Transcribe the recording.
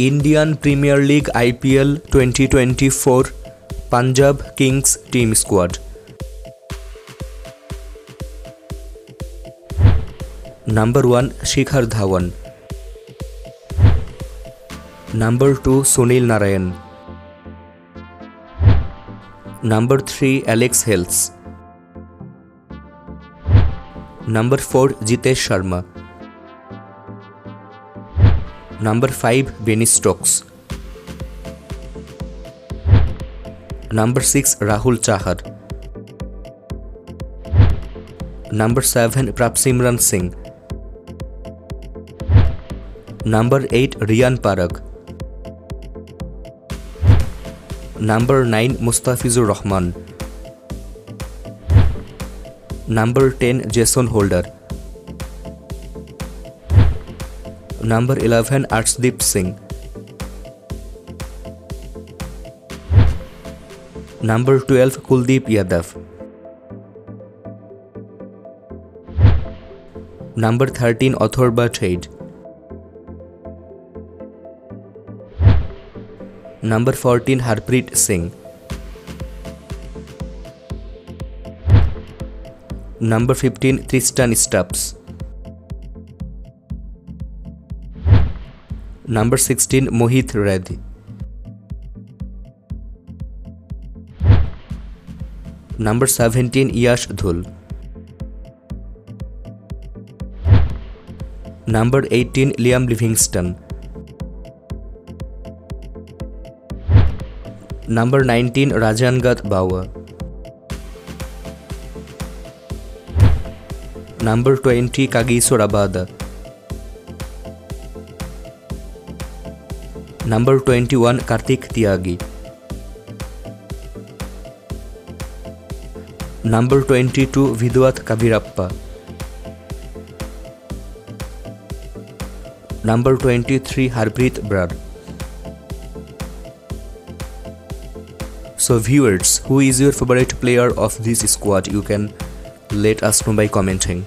Indian Premier League IPL twenty twenty four Punjab Kings team squad number one Shikhar Dhawan number two Sunil Narine number three Alex Hales number four Jitesh Sharma Number 5 Benny Stokes. Number 6 Rahul Chahar. Number 7 Prapsimran Singh. Number 8 Rian Parak. Number 9 Mustafizur Rahman. Number 10 Jason Holder. Number 11 Arshdeep Singh. Number 12 Kuldeep Yadav. Number 13 Athorba Trade. Number 14 Harpreet Singh. Number 15 Tristan Stubbs. Number 16 Mohit Reddy. Number 17 Yash Dhul. Number 18 Liam Livingston. Number 19 Rajangat Bauer. Number 20 Kagiso Rabada. Number 21 Kartik Tyagi. Number 22 Vidwat Kabirappa. Number 23 Harpreet Brar. So viewers, who is your favorite player of this squad? You can let us know by commenting.